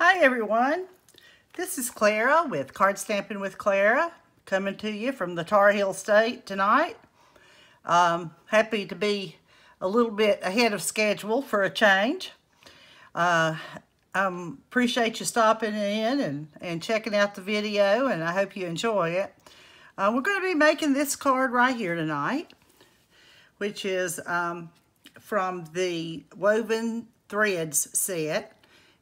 Hi everyone, this is Clara with Card Stampin with Clara coming to you from the Tar Heel State tonight. Um, happy to be a little bit ahead of schedule for a change. Uh, I appreciate you stopping in and, and checking out the video and I hope you enjoy it. Uh, we're going to be making this card right here tonight which is um, from the Woven Threads set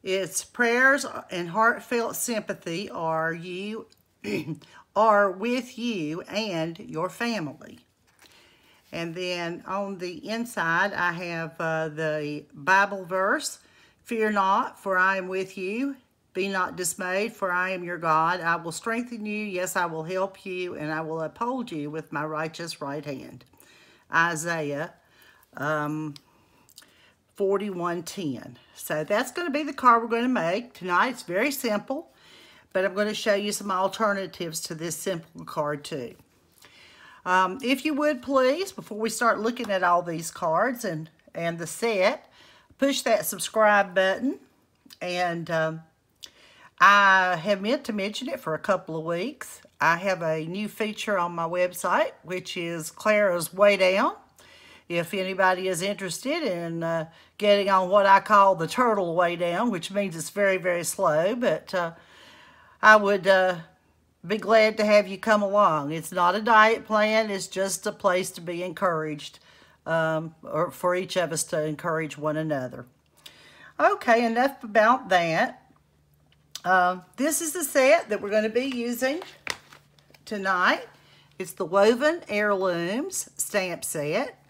it's prayers and heartfelt sympathy are you are with you and your family. And then on the inside, I have uh, the Bible verse, Fear not, for I am with you. Be not dismayed, for I am your God. I will strengthen you. Yes, I will help you, and I will uphold you with my righteous right hand. Isaiah um, 4110. So that's going to be the card we're going to make tonight. It's very simple, but I'm going to show you some alternatives to this simple card too. Um, if you would please, before we start looking at all these cards and, and the set, push that subscribe button. And um, I have meant to mention it for a couple of weeks. I have a new feature on my website, which is Clara's Way Down if anybody is interested in uh, getting on what I call the turtle way down, which means it's very, very slow, but uh, I would uh, be glad to have you come along. It's not a diet plan. It's just a place to be encouraged um, or for each of us to encourage one another. Okay, enough about that. Uh, this is the set that we're going to be using tonight. It's the Woven Heirlooms stamp set.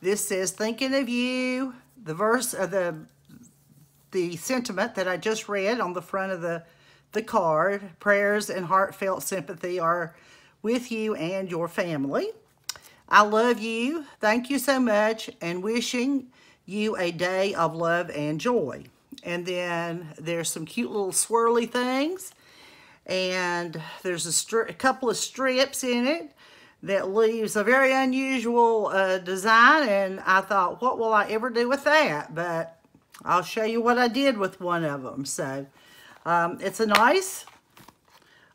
This says, thinking of you, the verse, of the, the sentiment that I just read on the front of the, the card, prayers and heartfelt sympathy are with you and your family. I love you. Thank you so much and wishing you a day of love and joy. And then there's some cute little swirly things. And there's a, a couple of strips in it that leaves a very unusual uh, design and I thought what will I ever do with that? But I'll show you what I did with one of them so um, it's a nice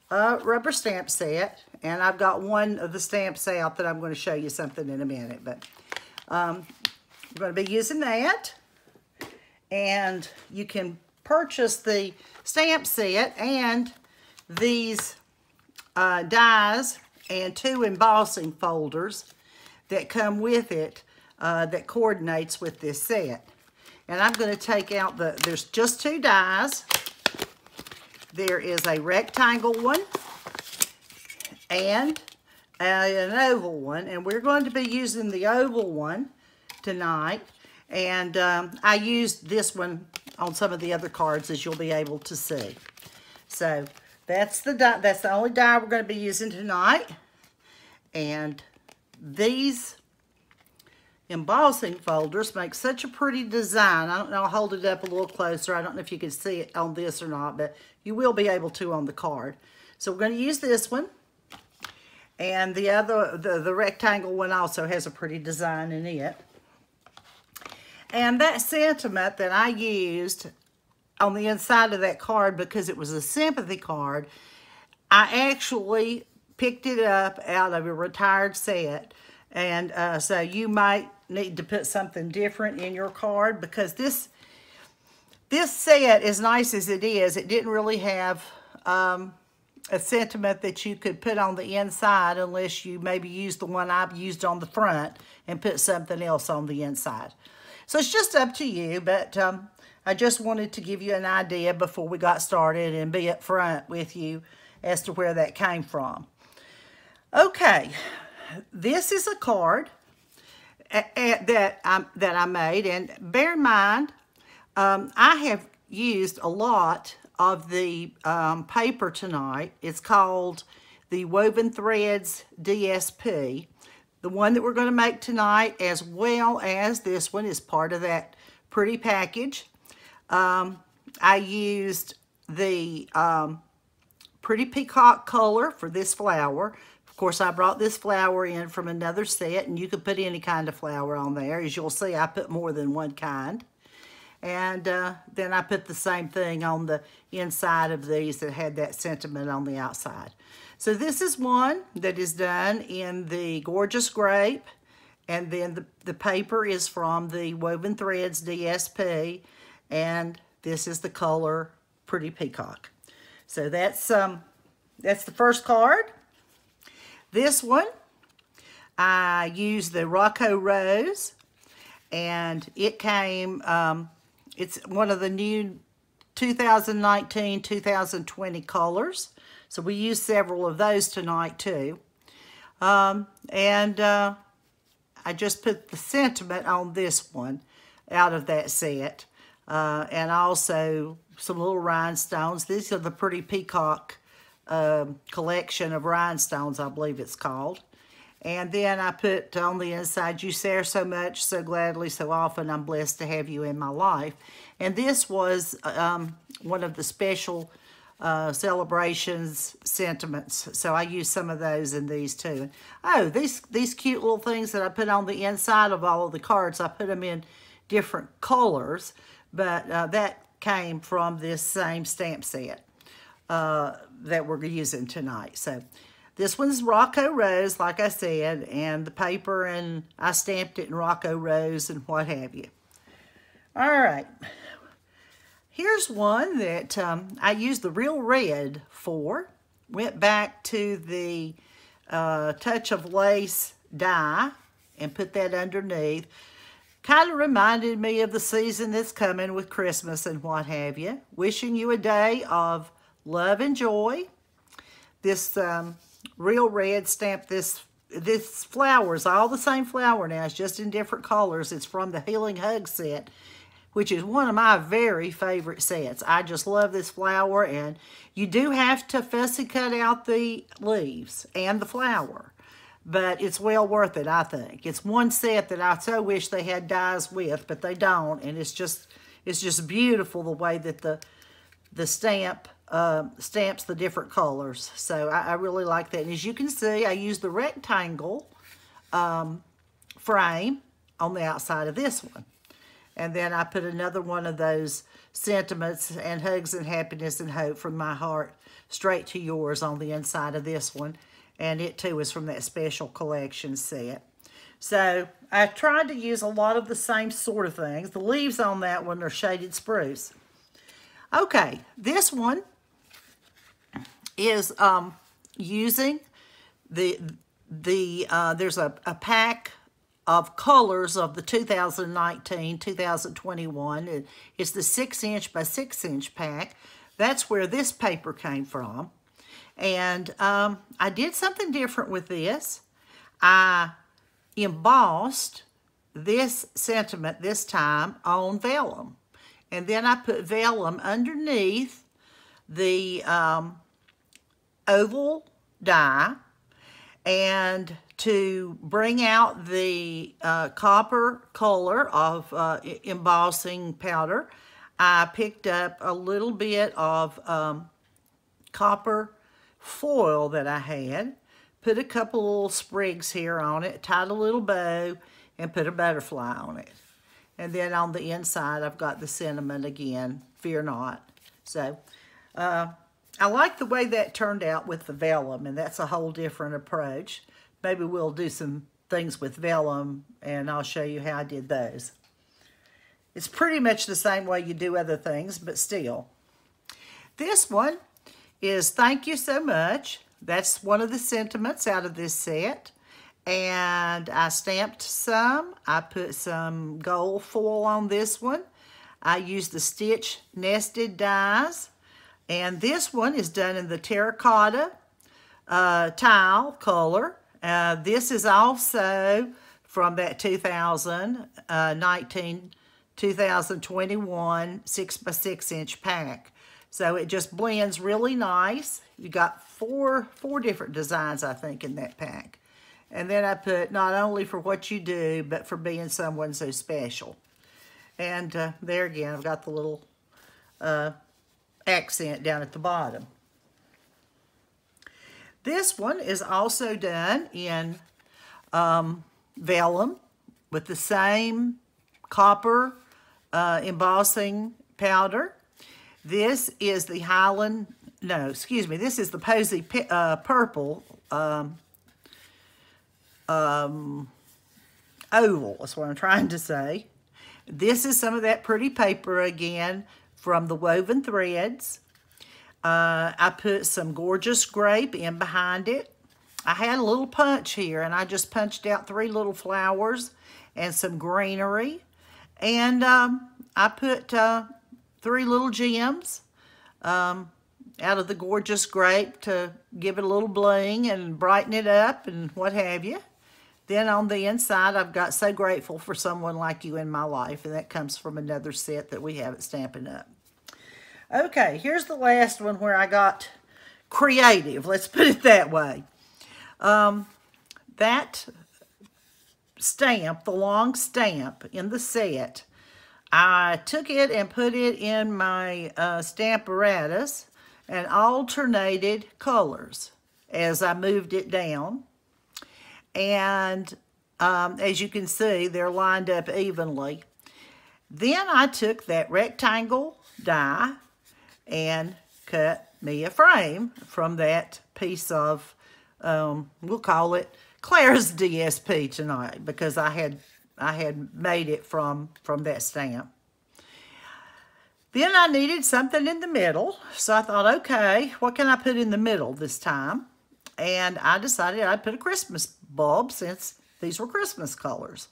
uh, rubber stamp set and I've got one of the stamps out that I'm going to show you something in a minute but um, we're going to be using that. And you can purchase the stamp set and these uh, dies and two embossing folders that come with it uh, that coordinates with this set. And I'm going to take out the, there's just two dies. There is a rectangle one and an oval one. And we're going to be using the oval one tonight. And um, I used this one on some of the other cards as you'll be able to see. So that's the die, that's the only die we're going to be using tonight. And these embossing folders make such a pretty design. I don't know, I'll hold it up a little closer. I don't know if you can see it on this or not, but you will be able to on the card. So we're going to use this one. And the other, the, the rectangle one also has a pretty design in it. And that sentiment that I used on the inside of that card because it was a sympathy card, I actually picked it up out of a retired set. And uh, so you might need to put something different in your card because this this set, as nice as it is, it didn't really have um, a sentiment that you could put on the inside unless you maybe use the one I've used on the front and put something else on the inside. So it's just up to you, but um, I just wanted to give you an idea before we got started and be up front with you as to where that came from. Okay, this is a card that I, that I made, and bear in mind, um, I have used a lot of the um, paper tonight. It's called the Woven Threads DSP. The one that we're going to make tonight, as well as this one, is part of that pretty package. Um, I used the um, pretty peacock color for this flower. Of course, I brought this flower in from another set, and you could put any kind of flower on there. As you'll see, I put more than one kind. And uh, then I put the same thing on the inside of these that had that sentiment on the outside. So this is one that is done in the Gorgeous Grape. And then the, the paper is from the Woven Threads DSP. And this is the color Pretty Peacock. So that's um, that's the first card. This one, I used the Rococo Rose. And it came, um, it's one of the new 2019-2020 colors. So we used several of those tonight too. Um, and uh, I just put the sentiment on this one out of that set. Uh, and also some little rhinestones. These are the Pretty Peacock um, collection of rhinestones, I believe it's called. And then I put on the inside, you share so much, so gladly, so often, I'm blessed to have you in my life. And this was um, one of the special uh, celebrations sentiments. So I use some of those in these too. Oh, these, these cute little things that I put on the inside of all of the cards, I put them in different colors, but uh, that came from this same stamp set uh, that we're using tonight. So this one's Rococo Rose, like I said, and the paper, and I stamped it in Rococo Rose and what have you. All right. Here's one that um, I used the Real Red for. Went back to the uh, Touch of Lace die and put that underneath. Kind of reminded me of the season that's coming with Christmas and what have you. Wishing you a day of love and joy. This um, real red stamp. This this flower is all the same flower now. It's just in different colors. It's from the Healing Hug set, which is one of my very favorite sets. I just love this flower, and you do have to fussy cut out the leaves and the flower, but it's well worth it, I think. It's one set that I so wish they had dies with, but they don't, and it's just it's just beautiful the way that the the stamp uh, stamps the different colors. So I, I, really like that. And as you can see, I use the rectangle um, frame on the outside of this one. And then I put another one of those sentiments and hugs and happiness and hope from my heart straight to yours on the inside of this one. And it too is from that special collection set. So I tried to use a lot of the same sort of things. The leaves on that one are shaded spruce. Okay, this one is um, using the, the uh, there's a, a pack of colors of the 2019-2021. It's the 6 inch by 6 inch pack. That's where this paper came from. And um, I did something different with this. I embossed this sentiment this time on vellum. And then I put vellum underneath the um, oval die and to bring out the uh, copper color of uh, embossing powder, I picked up a little bit of um, copper foil that I had, put a couple little sprigs here on it, tied a little bow, and put a butterfly on it. And then on the inside, I've got the sentiment again, fear not. So, uh, I like the way that turned out with the vellum, and that's a whole different approach. Maybe we'll do some things with vellum, and I'll show you how I did those. It's pretty much the same way you do other things, but still. This one is thank you so much. That's one of the sentiments out of this set. And I stamped some. I put some gold foil on this one. I used the Stitch Nested Dies and this one is done in the terracotta uh, tile color. Uh, this is also from that 2019, uh, 2021 6 by 6 inch pack. So it just blends really nice. You got four, four different designs, I think, in that pack. And then I put not only for what you do, but for being someone so special. And uh, there again, I've got the little uh, accent down at the bottom. This one is also done in um, vellum with the same copper uh, embossing powder. This is the Highland, no, excuse me, this is the Posy uh, Purple um, um, Oval, that's what I'm trying to say. This is some of that pretty paper again from the Woven Threads. Uh, I put some gorgeous grape in behind it. I had a little punch here, and I just punched out three little flowers and some greenery. And um, I put uh, three little gems um, out of the gorgeous grape to give it a little bling and brighten it up and what have you. Then on the inside, I've got so grateful for someone like you in my life, and that comes from another set that we have at Stampin' Up. Okay, here's the last one where I got creative. Let's put it that way. Um, that stamp, the long stamp in the set, I took it and put it in my uh, Stamparatus and alternated colors as I moved it down. And um, as you can see, they're lined up evenly. Then I took that rectangle die and cut me a frame from that piece of, um, we'll call it Claire's DSP tonight because I had I had made it from, from that stamp. Then I needed something in the middle, so I thought, okay, what can I put in the middle this time? And I decided I'd put a Christmas bulb since these were Christmas colors.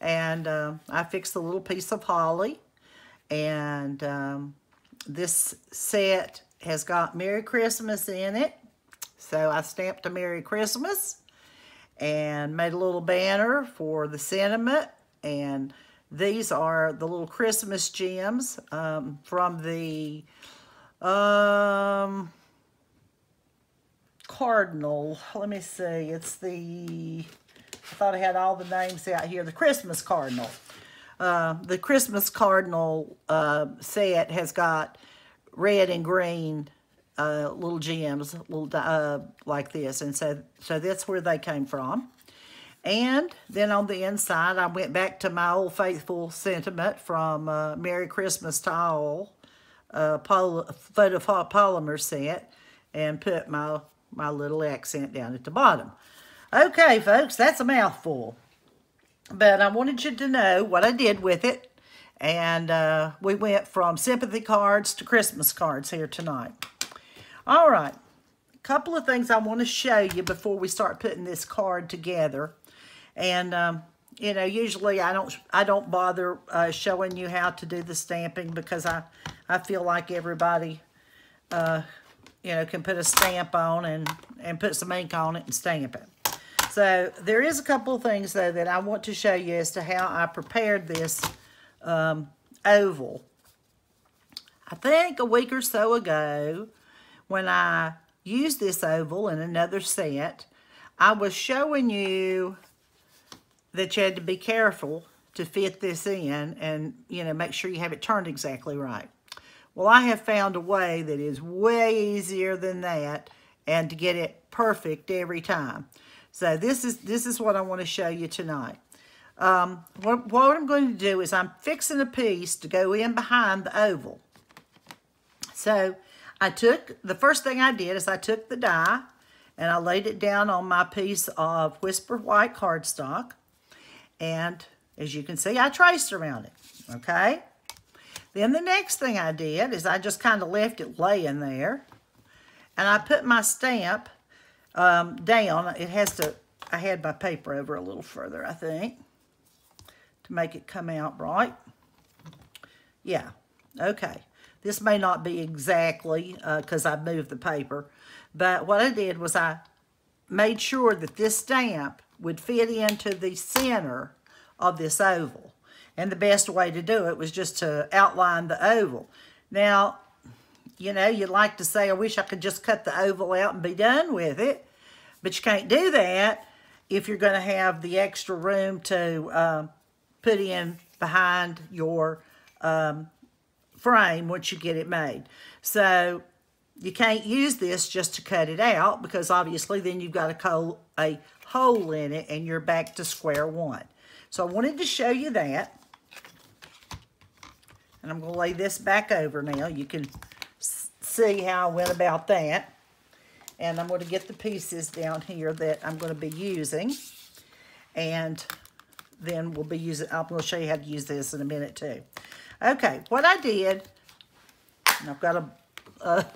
And uh, I fixed a little piece of holly and um, this set has got Merry Christmas in it. So I stamped a Merry Christmas and made a little banner for the sentiment. And these are the little Christmas gems um, from the um, Cardinal. Let me see. It's the, I thought I had all the names out here. The Christmas Cardinal. Uh, the Christmas Cardinal uh, set has got red and green uh, little gems, little uh, like this. And so, so that's where they came from. And then on the inside, I went back to my old faithful sentiment from uh, Merry Christmas to All, uh, photopolymer set, and put my, my little accent down at the bottom. Okay, folks, that's a mouthful. But I wanted you to know what I did with it. And uh, we went from sympathy cards to Christmas cards here tonight. All right. A couple of things I want to show you before we start putting this card together. And, um, you know, usually I don't I don't bother uh, showing you how to do the stamping because I, I feel like everybody, uh, you know, can put a stamp on and, and put some ink on it and stamp it. So there is a couple of things, though, that I want to show you as to how I prepared this um, oval. I think a week or so ago, when I used this oval in another set, I was showing you that you had to be careful to fit this in and, you know, make sure you have it turned exactly right. Well, I have found a way that is way easier than that and to get it perfect every time. So this is this is what I want to show you tonight. Um, what, what I'm going to do is I'm fixing a piece to go in behind the oval. So I took, the first thing I did is I took the die and I laid it down on my piece of Whisper White cardstock. And as you can see, I traced around it, okay? Then the next thing I did is I just kind of left it laying there. And I put my stamp um, down. It has to, I had my paper over a little further, I think, to make it come out right. Yeah, okay. This may not be exactly because uh, I moved the paper, but what I did was I made sure that this stamp would fit into the center of this oval. And the best way to do it was just to outline the oval. Now, you know, you'd like to say, I wish I could just cut the oval out and be done with it. But you can't do that if you're going to have the extra room to uh, put in behind your um, frame once you get it made. So you can't use this just to cut it out because obviously then you've got a, a hole in it and you're back to square one. So I wanted to show you that. And I'm going to lay this back over now. You can see how I went about that. And I'm going to get the pieces down here that I'm going to be using. And then we'll be using, I'm going to show you how to use this in a minute too. Okay, what I did, I've got a, a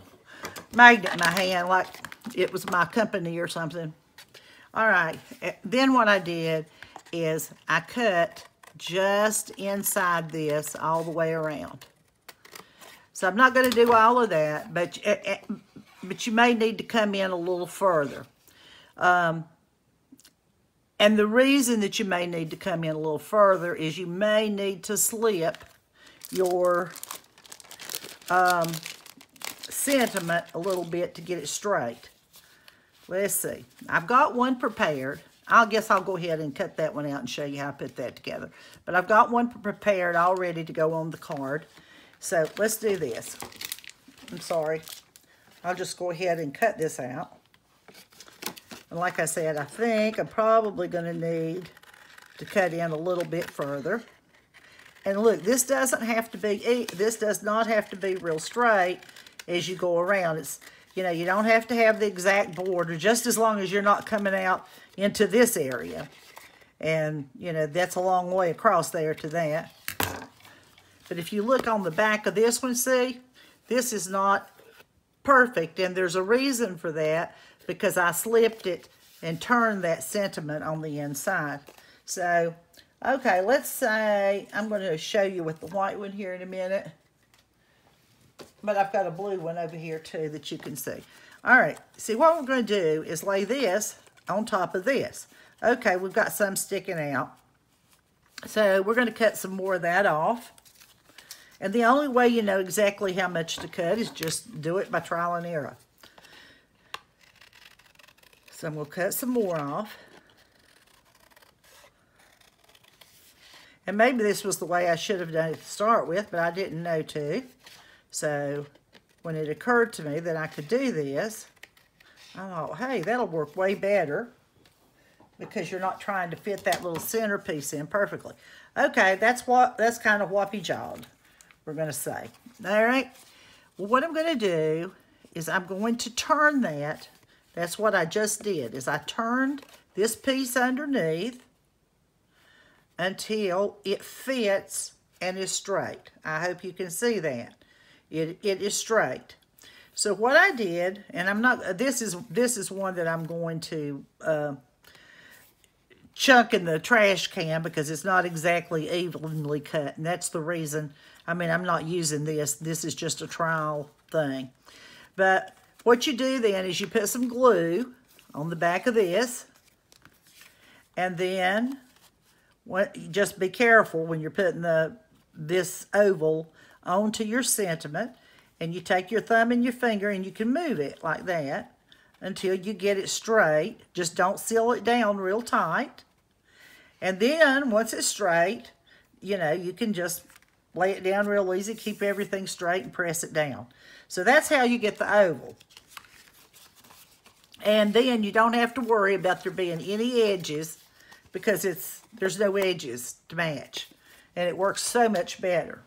magnet in my hand like it was my company or something. All right, eh, then what I did is I cut just inside this all the way around. So I'm not going to do all of that, but, eh, eh, but you may need to come in a little further. Um, and the reason that you may need to come in a little further is you may need to slip your um, sentiment a little bit to get it straight. Let's see. I've got one prepared. I guess I'll go ahead and cut that one out and show you how I put that together. But I've got one prepared all ready to go on the card. So let's do this. I'm sorry. I'll just go ahead and cut this out. And like I said, I think I'm probably going to need to cut in a little bit further. And look, this doesn't have to be, this does not have to be real straight as you go around. It's, you know, you don't have to have the exact border, just as long as you're not coming out into this area. And, you know, that's a long way across there to that. But if you look on the back of this one, see, this is not perfect. And there's a reason for that because I slipped it and turned that sentiment on the inside. So, okay, let's say, I'm going to show you with the white one here in a minute. But I've got a blue one over here too that you can see. All right, see what we're going to do is lay this on top of this. Okay, we've got some sticking out. So we're going to cut some more of that off. And the only way you know exactly how much to cut is just do it by trial and error. So I'm going to cut some more off. And maybe this was the way I should have done it to start with, but I didn't know to. So when it occurred to me that I could do this, I thought, hey, that'll work way better because you're not trying to fit that little centerpiece in perfectly. Okay, that's what that's kind of whoppy jawed, we're going to say. All right. Well, what I'm going to do is I'm going to turn that. That's what I just did, is I turned this piece underneath until it fits and is straight. I hope you can see that. It, it is straight. So what I did, and I'm not, this is, this is one that I'm going to uh, chunk in the trash can because it's not exactly evenly cut. And that's the reason, I mean, I'm not using this. This is just a trial thing. But what you do then is you put some glue on the back of this. And then what, just be careful when you're putting the this oval onto your sentiment and you take your thumb and your finger and you can move it like that until you get it straight. Just don't seal it down real tight. And then once it's straight, you know, you can just lay it down real easy, keep everything straight and press it down. So that's how you get the oval. And then you don't have to worry about there being any edges because it's there's no edges to match. And it works so much better.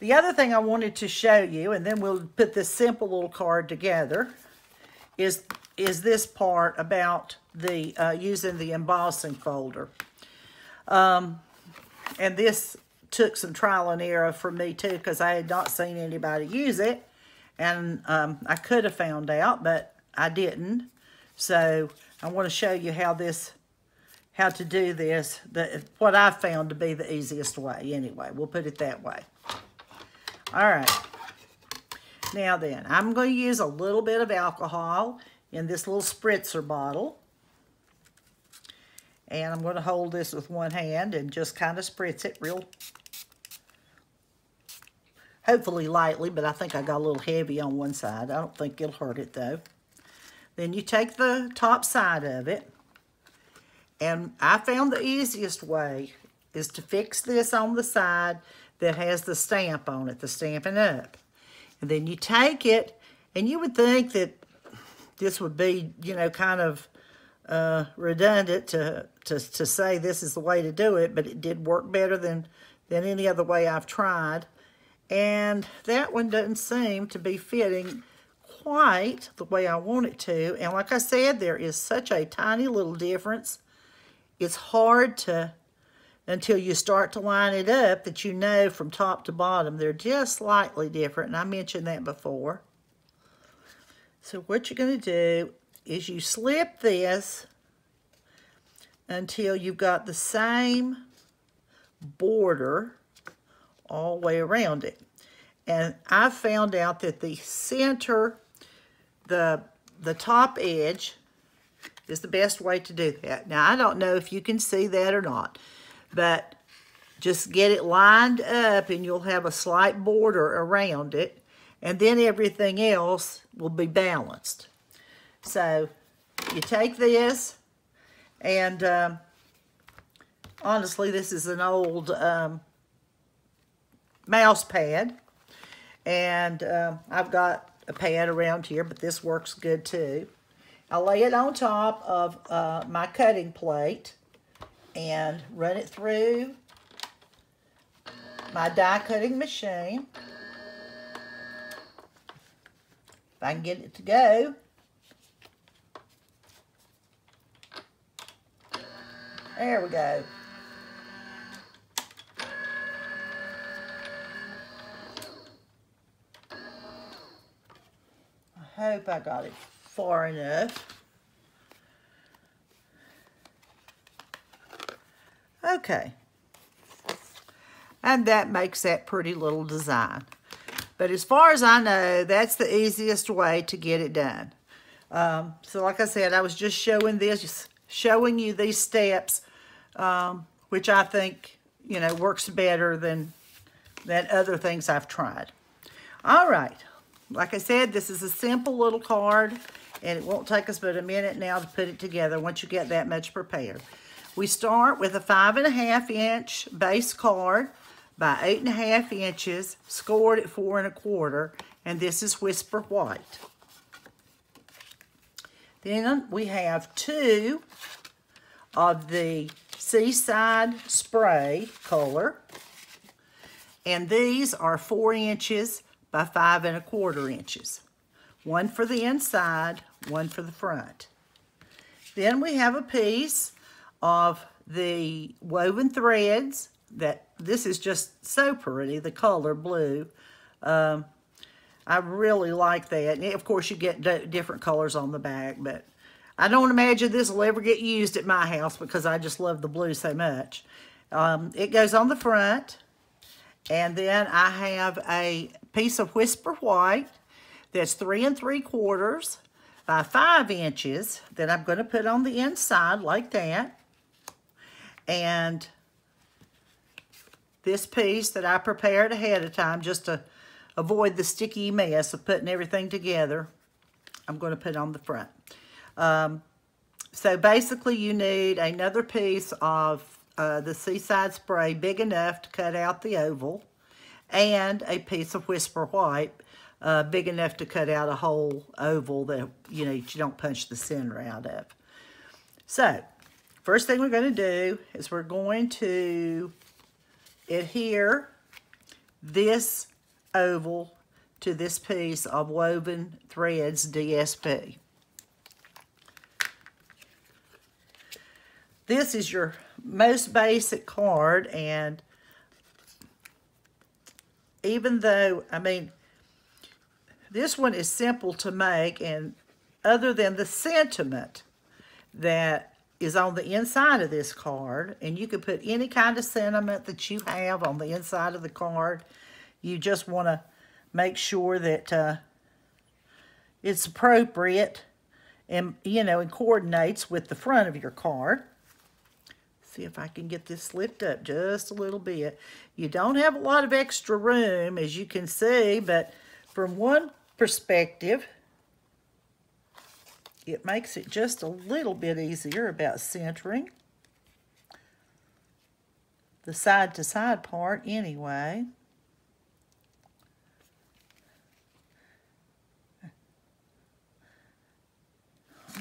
The other thing I wanted to show you, and then we'll put this simple little card together, is, is this part about the uh, using the embossing folder. Um, and this took some trial and error for me too because I had not seen anybody use it. And um, I could have found out, but I didn't. So I want to show you how this, how to do this, the, what I found to be the easiest way anyway. We'll put it that way. All right. Now then, I'm going to use a little bit of alcohol in this little spritzer bottle. And I'm going to hold this with one hand and just kind of spritz it real, hopefully lightly, but I think I got a little heavy on one side. I don't think it'll hurt it though. Then you take the top side of it, and I found the easiest way is to fix this on the side that has the stamp on it, the Stampin' Up. And then you take it, and you would think that this would be, you know, kind of uh, redundant to, to, to say this is the way to do it, but it did work better than, than any other way I've tried. And that one doesn't seem to be fitting quite the way I want it to. And like I said, there is such a tiny little difference. It's hard to, until you start to line it up, that you know from top to bottom, they're just slightly different. And I mentioned that before. So what you're going to do is you slip this until you've got the same border all the way around it. And I found out that the center, the, the top edge is the best way to do that. Now, I don't know if you can see that or not, but just get it lined up and you'll have a slight border around it and then everything else will be balanced. So you take this, and um, honestly, this is an old um, mouse pad, and um, I've got a pad around here, but this works good too. I lay it on top of uh, my cutting plate and run it through my die cutting machine. If I can get it to go. There we go. Hope I got it far enough. Okay. And that makes that pretty little design. But as far as I know, that's the easiest way to get it done. Um, so like I said, I was just showing this, showing you these steps, um, which I think, you know, works better than, than other things I've tried. All right. Like I said, this is a simple little card, and it won't take us but a minute now to put it together once you get that much prepared. We start with a five and a half inch base card by eight and a half inches, scored at four and a quarter, and this is Whisper White. Then we have two of the Seaside Spray color, and these are four inches by five and a quarter inches. One for the inside, one for the front. Then we have a piece of the woven threads that this is just so pretty, the color blue. Um, I really like that. And of course, you get different colors on the back, but I don't imagine this will ever get used at my house because I just love the blue so much. Um, it goes on the front, and then I have a piece of Whisper White that's three and three quarters by five inches that I'm going to put on the inside like that. And this piece that I prepared ahead of time just to avoid the sticky mess of putting everything together. I'm going to put on the front. Um, so basically you need another piece of uh, the Seaside Spray big enough to cut out the oval and a piece of Whisper White uh, big enough to cut out a whole oval that you know you don't punch the center out of. So first thing we're going to do is we're going to adhere this oval to this piece of woven threads DSP. This is your most basic card and even though, I mean, this one is simple to make and other than the sentiment that is on the inside of this card, and you can put any kind of sentiment that you have on the inside of the card. You just want to make sure that uh, it's appropriate and, you know, and coordinates with the front of your card. See if I can get this slipped up just a little bit. You don't have a lot of extra room, as you can see, but from one perspective, it makes it just a little bit easier about centering the side-to-side -side part anyway.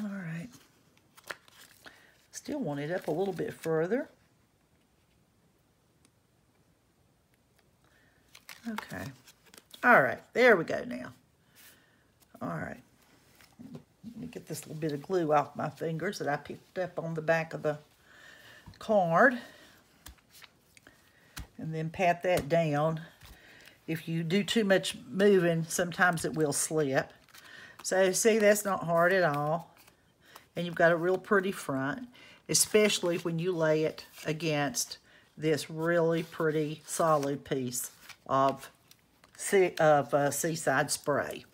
All right. Still want it up a little bit further. Okay. All right, there we go now. All right. Let me get this little bit of glue off my fingers that I picked up on the back of the card. And then pat that down. If you do too much moving, sometimes it will slip. So see, that's not hard at all. And you've got a real pretty front, especially when you lay it against this really pretty solid piece of, of uh, Seaside Spray.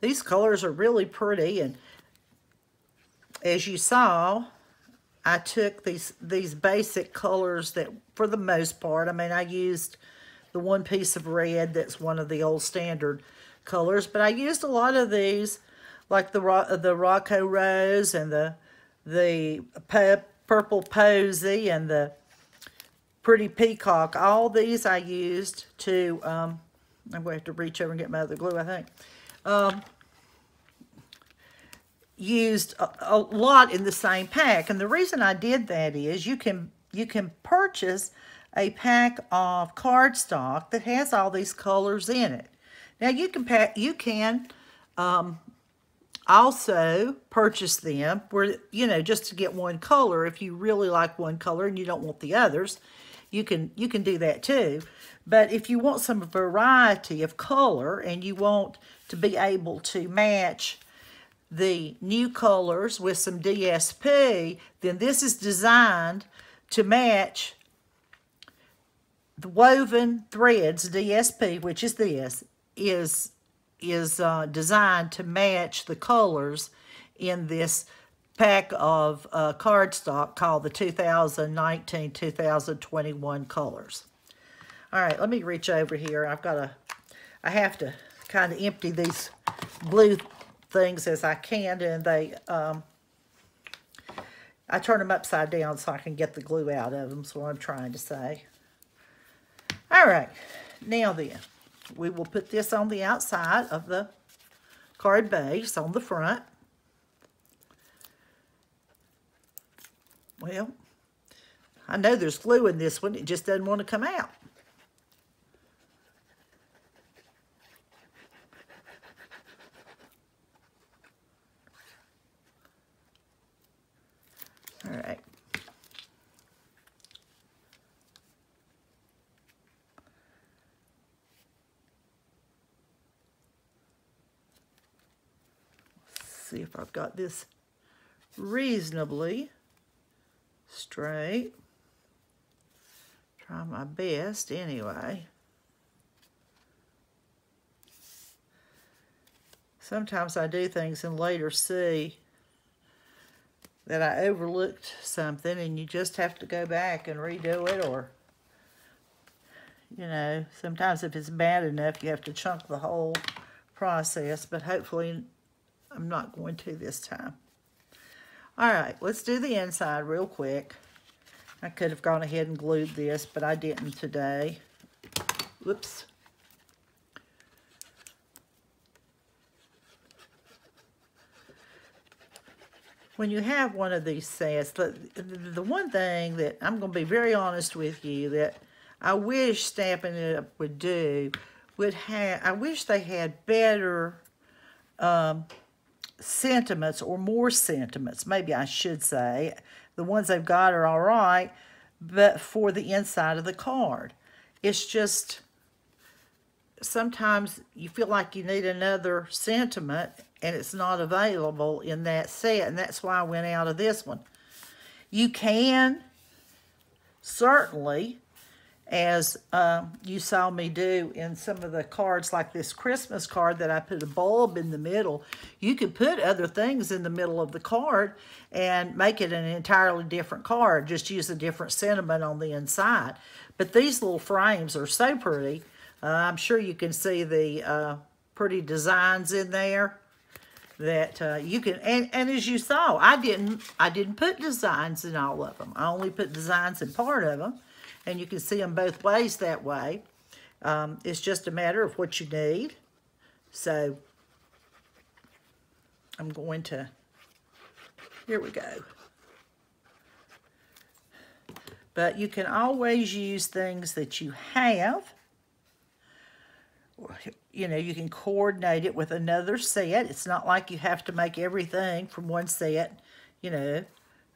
These colors are really pretty and as you saw, I took these these basic colors that for the most part, I mean I used the one piece of red that's one of the old standard colors, but I used a lot of these like the the Rococo Rose and the the Purple Posy and the Pretty Peacock. All these I used to, um, I'm going to have to reach over and get my other glue, I think. Um, used a, a, lot in the same pack. And the reason I did that is you can you can purchase a pack of cardstock that has all these colors in it. Now you can pack you can um, also purchase them where you know just to get one color. If you really like one color and you don't want the others you can you can do that too. But if you want some variety of color and you want to be able to match the new colors with some DSP, then this is designed to match the woven threads DSP, which is this, is, is uh, designed to match the colors in this pack of uh, cardstock called the 2019-2021 colors. All right, let me reach over here. I've got to, I have to kind of empty these blue things as I can, and they, um, I turn them upside down so I can get the glue out of them, so I'm trying to say. All right, now then, we will put this on the outside of the card base on the front. Well, I know there's glue in this one, it just doesn't want to come out. All right. Let's see if I've got this reasonably straight. Try my best anyway. Sometimes I do things and later see that I overlooked something and you just have to go back and redo it or, you know, sometimes if it's bad enough, you have to chunk the whole process, but hopefully I'm not going to this time. All right, let's do the inside real quick. I could have gone ahead and glued this, but I didn't today. Whoops. when you have one of these sets, the, the one thing that I'm going to be very honest with you that I wish Stampin' Up would do would have, I wish they had better um, sentiments or more sentiments, maybe I should say. The ones they've got are all right, but for the inside of the card. It's just, sometimes you feel like you need another sentiment and it's not available in that set, and that's why I went out of this one. You can certainly, as uh, you saw me do in some of the cards, like this Christmas card that I put a bulb in the middle, you could put other things in the middle of the card and make it an entirely different card. Just use a different sentiment on the inside. But these little frames are so pretty. Uh, I'm sure you can see the uh, pretty designs in there that uh, you can, and, and as you saw, I didn't, I didn't put designs in all of them. I only put designs in part of them, and you can see them both ways that way. Um, it's just a matter of what you need. So, I'm going to, here we go. But you can always use things that you have you know, you can coordinate it with another set. It's not like you have to make everything from one set, you know.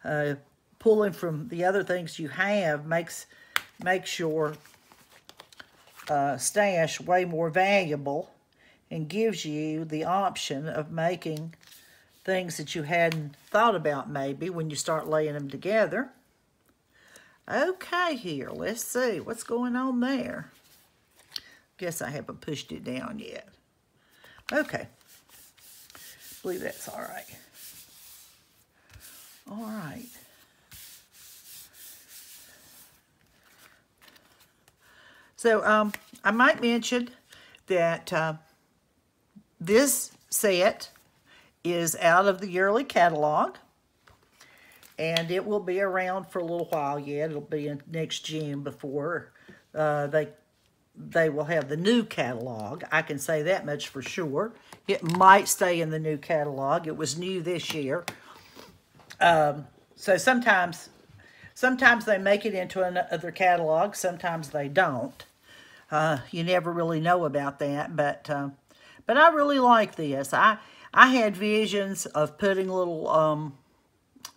Uh, pulling from the other things you have makes makes your uh, stash way more valuable and gives you the option of making things that you hadn't thought about maybe when you start laying them together. Okay, here, let's see what's going on there. Guess I haven't pushed it down yet. Okay, believe that's all right. All right. So um, I might mention that uh, this set is out of the yearly catalog. And it will be around for a little while yet. It'll be in next June before uh, they they will have the new catalog. I can say that much for sure. It might stay in the new catalog. It was new this year. Um, so sometimes, sometimes they make it into another catalog. Sometimes they don't. Uh, you never really know about that. But uh, but I really like this. I I had visions of putting little um,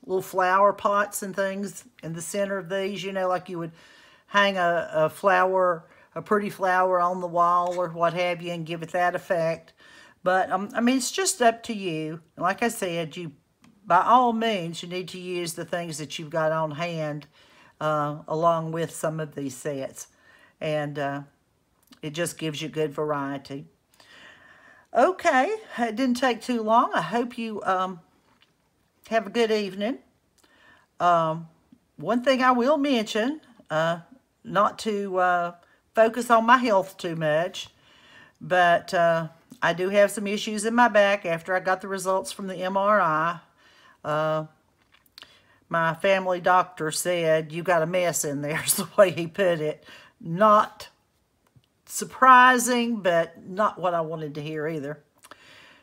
little flower pots and things in the center of these. You know, like you would hang a, a flower, a pretty flower on the wall or what have you and give it that effect. But, um, I mean, it's just up to you. Like I said, you by all means, you need to use the things that you've got on hand uh, along with some of these sets. And uh, it just gives you good variety. Okay, it didn't take too long. I hope you um, have a good evening. Um, one thing I will mention, uh, not to uh, focus on my health too much, but uh, I do have some issues in my back after I got the results from the MRI. Uh, my family doctor said, you got a mess in there, is the way he put it. Not surprising, but not what I wanted to hear either.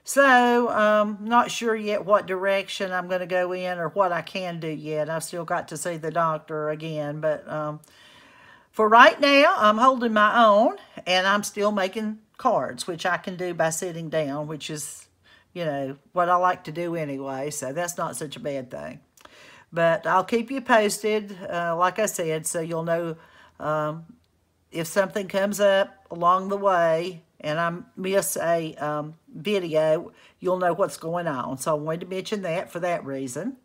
So, um, not sure yet what direction I'm going to go in or what I can do yet. I've still got to see the doctor again, but um, for right now, I'm holding my own, and I'm still making cards, which I can do by sitting down, which is, you know, what I like to do anyway, so that's not such a bad thing. But I'll keep you posted, uh, like I said, so you'll know um, if something comes up along the way and I miss a um, video, you'll know what's going on. So I wanted to mention that for that reason.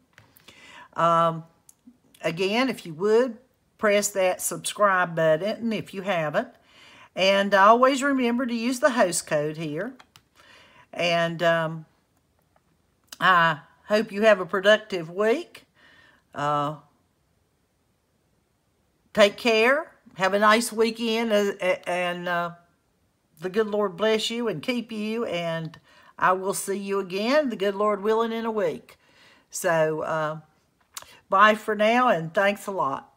Um, again, if you would, press that subscribe button if you haven't. And always remember to use the host code here. And um, I hope you have a productive week. Uh, take care. Have a nice weekend. Uh, and uh, the good Lord bless you and keep you. And I will see you again, the good Lord willing, in a week. So, uh, bye for now, and thanks a lot.